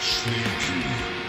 Sneaky.